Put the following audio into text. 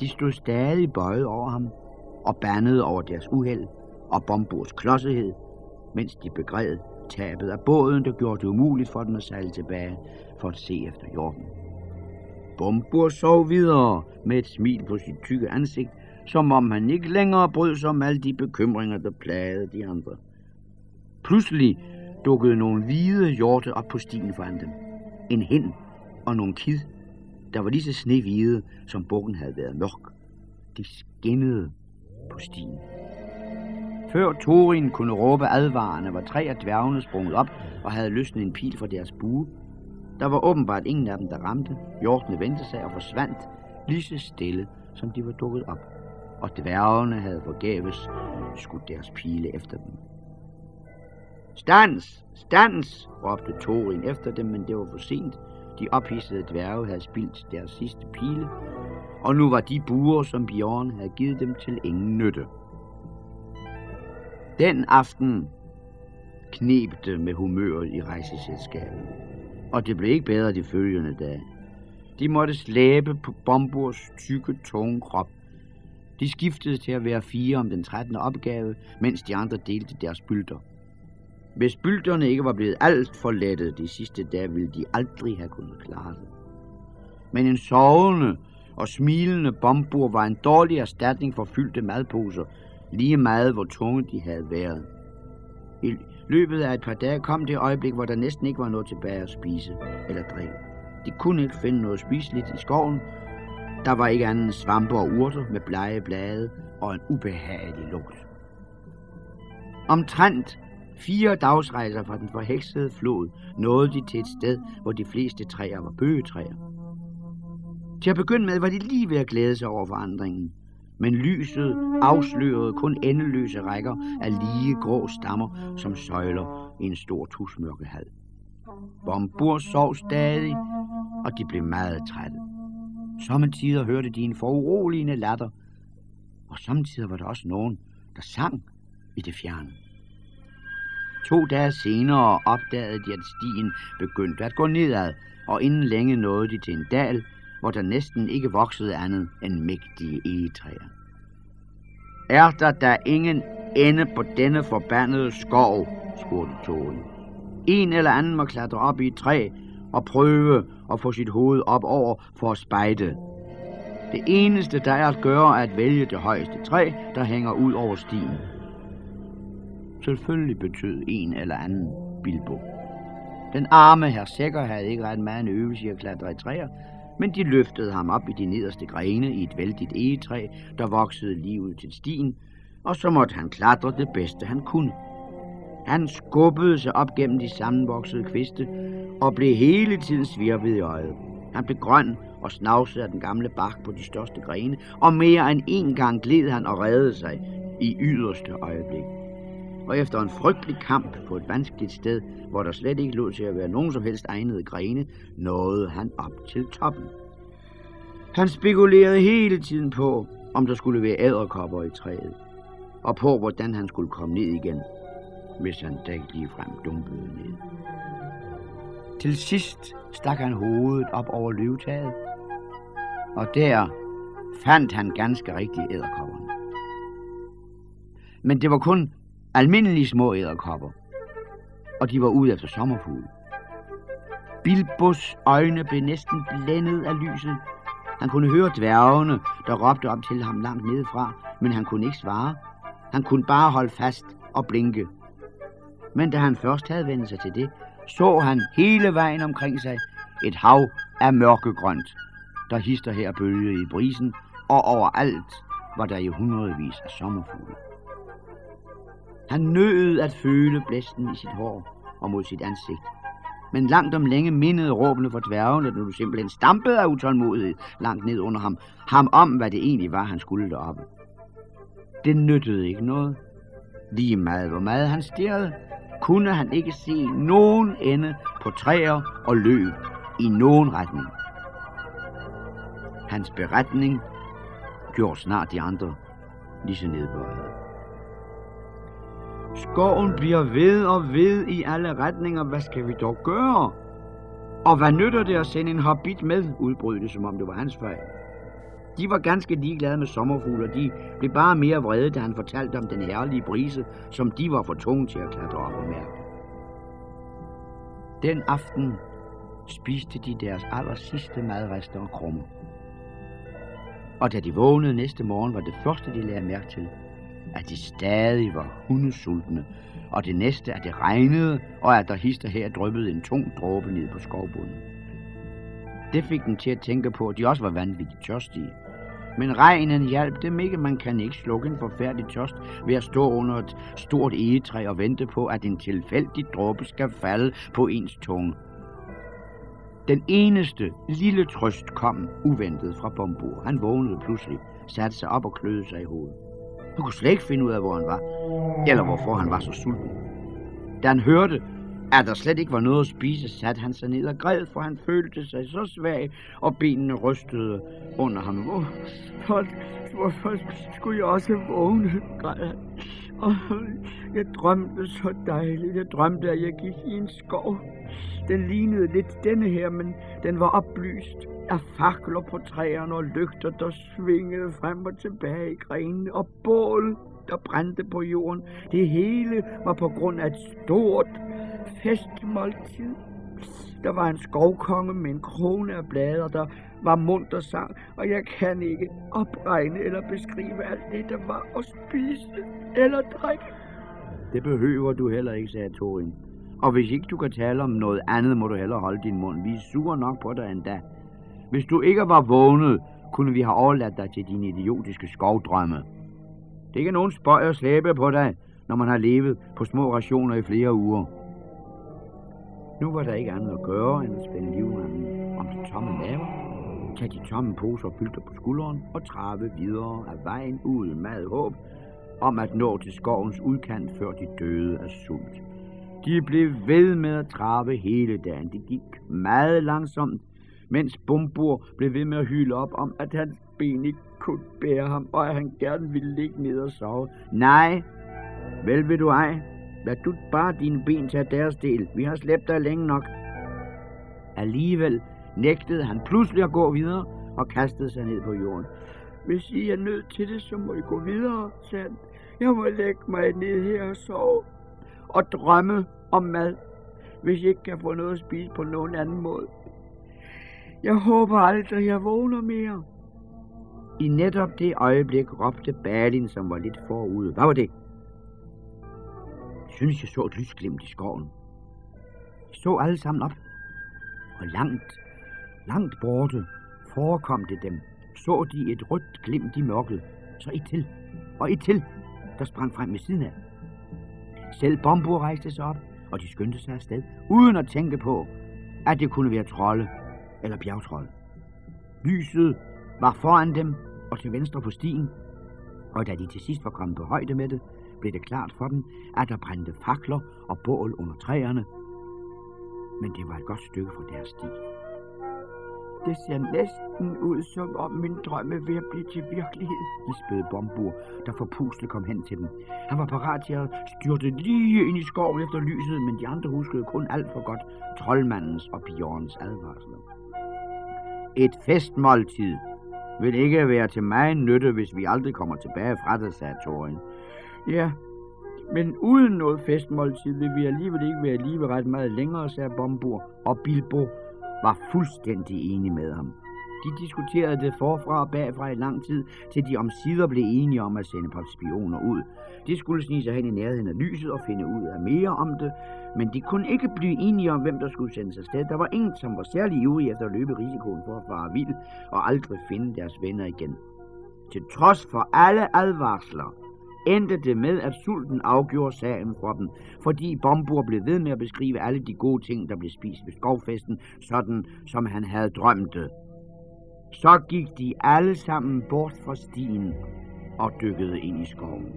De stod stadig bøjet over ham og bandede over deres uheld og Bombos klodsighed, mens de begred tabet af båden, der gjorde det umuligt for dem at sejle tilbage for at se efter jorden. Bombur sov videre med et smil på sit tykke ansigt, som om han ikke længere brød sig om alle de bekymringer, der plagede de andre. Pludselig dukkede nogle hvide hjorte op på stien foran dem. En hen og nogle kid, der var lige så snehvide, som bukken havde været mørk. De skinnede på stien. Før Torin kunne råbe advarende, var tre af dværgene sprunget op og havde løsnet en pil fra deres bue. Der var åbenbart ingen af dem, der ramte. Hjortene vendte sig og forsvandt lige så stille, som de var dukket op. Og dværgene havde forgæves skudt deres pile efter dem. Stans! Stans! råbte Thorin efter dem, men det var for sent. De ophidsede dværge havde spildt deres sidste pile, og nu var de buer, som Bjørn havde givet dem til ingen nytte. Den aften kneb det med humøret i rejseselskabet, og det blev ikke bedre de følgende dage. De måtte slæbe på Bomburs tykke, tunge krop. De skiftede til at være fire om den 13. opgave, mens de andre delte deres bylder. Hvis bylterne ikke var blevet alt for lette de sidste dage, ville de aldrig have kunnet klare det. Men en sovende og smilende bombur var en dårlig erstatning for fyldte madposer, lige meget hvor tunge de havde været. I løbet af et par dage kom det øjeblik, hvor der næsten ikke var noget tilbage at spise eller drikke. De kunne ikke finde noget spiseligt i skoven. Der var ikke andet svampe og urter med blege blade og en ubehagelig lugt. Omtrent fire dagsrejser fra den forheksede flod nåede de til et sted, hvor de fleste træer var bøgetræer. Til at begynde med var de lige ved at glæde sig over forandringen men lyset afslørede kun endeløse rækker af lige grå stammer, som søjler i en stor tusmørkehal. Bombur sov stadig, og de blev meget trætte. Sommetider hørte de en foruroligende latter, og samtidig var der også nogen, der sang i det fjerne. To dage senere opdagede de, at stien begyndte at gå nedad, og inden længe nåede de til en dal, hvor der næsten ikke voksede andet end mægtige egetræer. Er der da ingen ende på denne forbandede skov, spurgte Toren. En eller anden må klatre op i et træ og prøve at få sit hoved op over for at spejde. Det eneste, der er at gøre, er at vælge det højeste træ, der hænger ud over stien. Selvfølgelig betød en eller anden Bilbo. Den arme herr Sækker havde ikke ret meget en øvelse i at klatre i træer, men de løftede ham op i de nederste grene i et vældigt egetræ, der voksede lige ud til stien, og så måtte han klatre det bedste, han kunne. Han skubbede sig op gennem de sammenvoksede kviste og blev hele tiden svirvet i øjet. Han blev grøn og snavsede af den gamle bark på de største grene, og mere end en gang gled han og reddede sig i yderste øjeblik og efter en frygtelig kamp på et vanskeligt sted, hvor der slet ikke lod til at være nogen som helst egnede grene, nåede han op til toppen. Han spekulerede hele tiden på, om der skulle være æderkopper i træet, og på, hvordan han skulle komme ned igen, hvis han da ikke ligefrem dumpede ned. Til sidst stak han hovedet op over løvetaget, og der fandt han ganske rigtigt æderkopperne. Men det var kun Almindelige små æderkopper. Og de var ude efter sommerfugle. Bilbos øjne blev næsten blændet af lyset. Han kunne høre dværgene, der råbte op til ham langt nedefra, men han kunne ikke svare. Han kunne bare holde fast og blinke. Men da han først havde vendt sig til det, så han hele vejen omkring sig et hav af mørkegrønt, der hister her bølge i brisen, og overalt var der i hundredvis af sommerfugle. Han nød at føle blæsten i sit hår og mod sit ansigt. Men langt om længe mindede råbene for dværgen, at nu simpelthen stampede af utålmodighed langt ned under ham, ham om, hvad det egentlig var, han skulle deroppe. Det nyttede ikke noget. Lige meget hvor meget han stirrede, kunne han ikke se nogen ende på træer og løb i nogen retning. Hans beretning gjorde snart de andre lige så nedbøjet. Skoven bliver ved og ved i alle retninger. Hvad skal vi dog gøre? Og hvad nytter det at sende en hobbit med, udbrød det, som om det var hans fejl. De var ganske ligeglade med sommerfugle, og de blev bare mere vrede, da han fortalte om den herlige brise, som de var for tunge til at klatre op og mærke. Den aften spiste de deres aller sidste madrester og krummer. Og da de vågnede næste morgen, var det første, de lagde mærke til, at de stadig var hundesultne, og det næste, at det regnede, og at der hister her dryppede en tung dråbe ned på skovbunden. Det fik dem til at tænke på, at de også var vanvittigt tørstige. Men regnen hjalp dem ikke. Man kan ikke slukke en forfærdelig tørst ved at stå under et stort egetræ og vente på, at en tilfældig dråbe skal falde på ens tunge. Den eneste lille trøst kom uventet fra Bombur. Han vågnede pludselig, satte sig op og kløede sig i hovedet. Han kunne slet ikke finde ud af, hvor han var, eller hvorfor han var så sulten. Da han hørte, at der slet ikke var noget at spise, satte han sig ned og græd, for han følte sig så svag, og benene rystede under ham. Hvorfor, hvorfor skulle jeg også vågne, græd han. Og jeg drømte så dejligt. Jeg drømte, at jeg gik i en skov. Den lignede lidt denne her, men den var oplyst af fakler på træerne og lygter, der svingede frem og tilbage i grenene, og bål, der brændte på jorden. Det hele var på grund af et stort festmåltid. Der var en skovkonge med en krone af blade, der var munter sang, og jeg kan ikke opregne eller beskrive alt det, der var at spise eller drikke. Det behøver du heller ikke, sagde Torin. Og hvis ikke du kan tale om noget andet, må du heller holde din mund. Vi er sure nok på dig endda. Hvis du ikke var vågnet, kunne vi have overladt dig til dine idiotiske skovdrømme. Det er ikke nogen spøj at slæbe på dig, når man har levet på små rationer i flere uger. Nu var der ikke andet at gøre, end at spænde livmanden om de tomme laver, tage de tomme poser og bylter på skulderen og trave videre af vejen ud med håb om at nå til skovens udkant, før de døde af sult. De blev ved med at trave hele dagen. Det gik meget langsomt, mens Bumbur blev ved med at hyle op om, at hans ben ikke kunne bære ham, og at han gerne ville ligge ned og sove. Nej, vel vil du ej. Lad du bare dine ben tage deres del. Vi har slæbt dig længe nok. Alligevel nægtede han pludselig at gå videre og kastede sig ned på jorden. Hvis I er nødt til det, så må I gå videre, sagde han. Jeg må lægge mig ned her og sove og drømme om mad, hvis I ikke kan få noget at spise på nogen anden måde. Jeg håber aldrig, jeg vågner mere. I netop det øjeblik råbte Balin, som var lidt forud. Hvad var det? Jeg synes, jeg så et lysglimt i skoven. Jeg så alle sammen op. Og langt, langt borte forekom det dem. Så de et rødt glimt i mørket. Så et til, og et til, der sprang frem ved siden af. Selv Bombo rejste sig op, og de skyndte sig afsted, uden at tænke på, at det kunne være trolde eller bjergtrold. Lyset var foran dem og til venstre på stien, og da de til sidst var kommet på højde med det, blev det klart for dem, at der brændte fakler og bål under træerne, men det var et godt stykke fra deres sti. Det ser næsten ud, som om min drømme er ved at blive til virkelighed, gispede Bombur, der forpusle kom hen til dem. Han var parat til at styrte lige ind i skoven efter lyset, men de andre huskede kun alt for godt troldmandens og Bjørns advarsler. Et festmåltid vil ikke være til mig nytte, hvis vi aldrig kommer tilbage fra det, sagde Thorin. Ja, men uden noget festmåltid vil vi alligevel ikke være lige ret meget længere, sagde Bombur, og Bilbo var fuldstændig enig med ham. De diskuterede det forfra og bagfra i lang tid, til de omsider blev enige om at sende par spioner ud. De skulle snige sig hen i nærheden af lyset og finde ud af mere om det, men de kunne ikke blive enige om, hvem der skulle sendes afsted. Der var ingen, som var særlig ivrig efter at løbe risikoen for at fare vild og aldrig finde deres venner igen. Til trods for alle advarsler, endte det med, at sulten afgjorde sagen for dem, fordi Bombur blev ved med at beskrive alle de gode ting, der blev spist ved skovfesten, sådan som han havde drømt det. Så gik de alle sammen bort fra stien og dykkede ind i skoven.